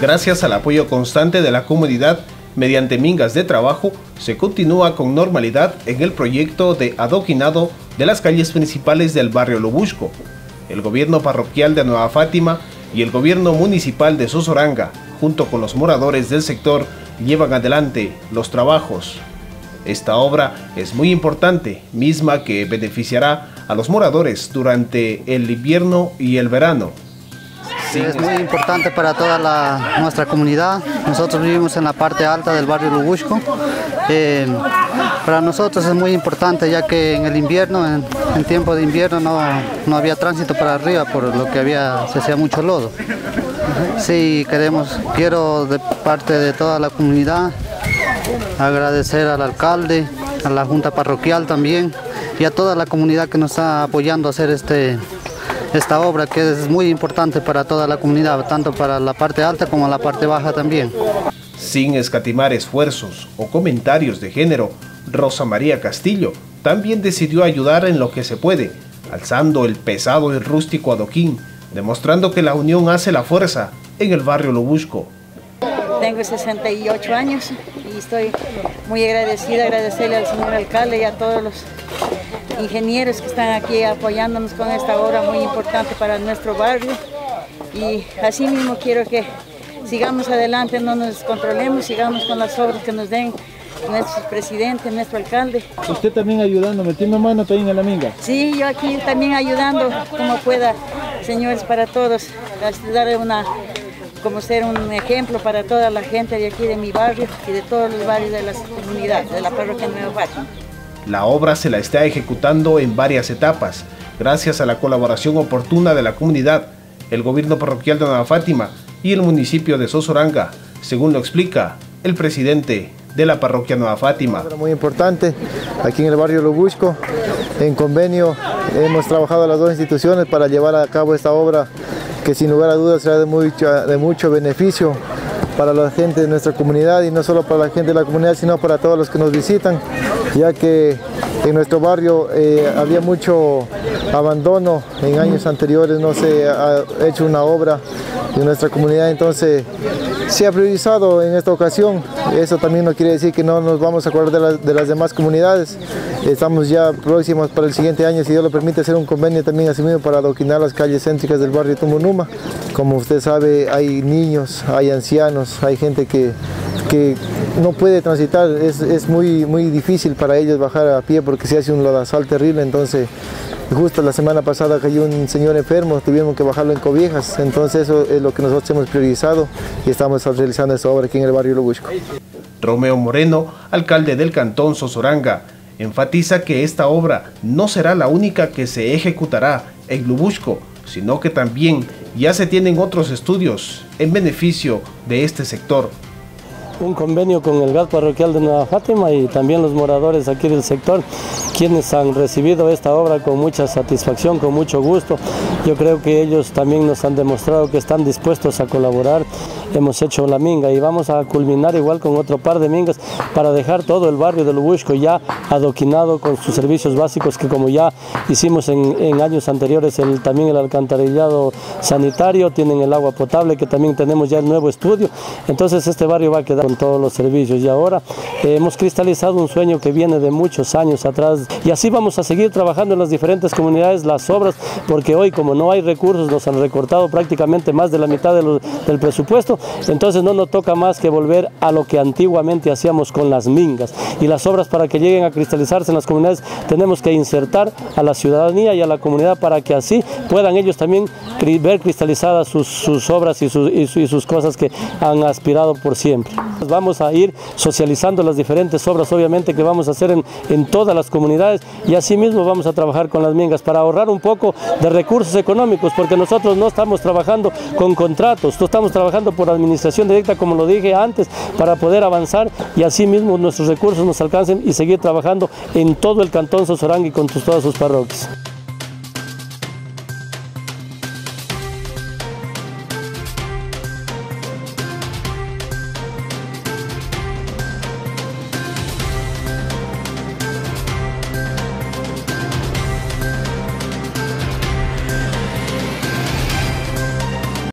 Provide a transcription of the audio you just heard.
Gracias al apoyo constante de la comunidad mediante mingas de trabajo, se continúa con normalidad en el proyecto de adoquinado de las calles principales del barrio Lobusco. El gobierno parroquial de Nueva Fátima y el gobierno municipal de Sosoranga, junto con los moradores del sector, llevan adelante los trabajos. Esta obra es muy importante, misma que beneficiará a los moradores durante el invierno y el verano. Es muy importante para toda nuestra comunidad. Nosotros vivimos en la parte alta del barrio Lubusco. Eh, para nosotros es muy importante ya que en el invierno, en, tiempo de invierno no, no, había tránsito para arriba por lo que había, se hacía mucho lodo. Sí, queremos, quiero de parte de toda la comunidad agradecer al alcalde, a la junta parroquial también y a toda la comunidad que nos está apoyando a hacer este, esta obra que es muy importante para toda la comunidad, tanto para la parte alta como la parte baja también. Sin escatimar esfuerzos o comentarios de género, Rosa María Castillo también decidió ayudar en lo que se puede, alzando el pesado y rústico adoquín, demostrando que la unión hace la fuerza en el barrio Lobusco. Tengo 68 años estoy muy agradecida, agradecerle al señor alcalde y a todos los ingenieros que están aquí apoyándonos con esta obra muy importante para nuestro barrio. Y así mismo quiero que sigamos adelante, no nos descontrolemos, sigamos con las obras que nos den nuestro presidente, nuestro alcalde. ¿Usted también ayudando, metiendo mano también en la minga? Sí, yo aquí también ayudando como pueda, señores, para todos, dar una, como ser un ejemplo para toda la gente de aquí de mi barrio y de todos los barrios de la comunidad, de la parroquia Nueva Fátima. La obra se la está ejecutando en varias etapas, gracias a la colaboración oportuna de la comunidad, el gobierno parroquial de Nueva Fátima y el municipio de Sosoranga, según lo explica el presidente de la parroquia Nueva Fátima. Muy importante, aquí en el barrio Lobusco, en convenio hemos trabajado las dos instituciones para llevar a cabo esta obra que sin lugar a dudas será de mucho, beneficio para la gente de nuestra comunidad y no solo para la gente de la comunidad, sino para todos los que nos visitan ya que en nuestro barrio eh, había mucho abandono. En años anteriores, no se ha hecho una obra en nuestra comunidad, entonces se ha priorizado en esta ocasión. Eso también no quiere decir que no nos vamos a acordar de, las demás comunidades. Estamos ya próximos para el siguiente año, si Dios lo permite, hacer un convenio también así mismo para adoquinar las calles céntricas del barrio Tumunuma. Como usted sabe, hay niños, hay ancianos, hay gente que que no puede transitar, es, muy, muy difícil para ellos bajar a pie porque se hace un lodazal terrible, entonces justo la semana pasada cayó un señor enfermo, tuvimos que bajarlo en cobijas, entonces eso es lo que nosotros hemos priorizado y estamos realizando esta obra aquí en el barrio Lobusco. Romeo Moreno, alcalde del cantón Sosoranga, enfatiza que esta obra no será la única que se ejecutará en Lubusco, sino que también ya se tienen otros estudios en beneficio de este sector un convenio con el gas parroquial de Nueva Fátima y también los moradores aquí del sector, quienes han recibido esta obra con mucha satisfacción, con mucho gusto. Yo creo que ellos también nos han demostrado que están dispuestos a colaborar. Hemos hecho la minga y vamos a culminar igual con otro par de mingas para dejar todo el barrio de Lubusco ya adoquinado con sus servicios básicos que como ya hicimos en, años anteriores, también el alcantarillado sanitario, tienen el agua potable que también tenemos ya el nuevo estudio. Entonces este barrio va a quedar todos los servicios. Y ahora eh, hemos cristalizado un sueño que viene de muchos años atrás. Y así vamos a seguir trabajando en las diferentes comunidades las obras porque hoy como no hay recursos nos han recortado prácticamente más de la mitad del presupuesto. Entonces no nos toca más que volver a lo que antiguamente hacíamos con las mingas. Y las obras para que lleguen a cristalizarse en las comunidades tenemos que insertar a la ciudadanía y a la comunidad para que así puedan ellos también ver cristalizadas sus, obras y sus cosas que han aspirado por siempre. Vamos a ir socializando las diferentes obras, obviamente, que vamos a hacer en, en todas las comunidades. Y asimismo vamos a trabajar con las mingas para ahorrar un poco de recursos económicos, porque nosotros no estamos trabajando con contratos, estamos trabajando por administración directa, como lo dije antes, para poder avanzar. Y asimismo nuestros recursos nos alcancen y seguir trabajando en todo el cantón Sosorang y con todas sus parroquias.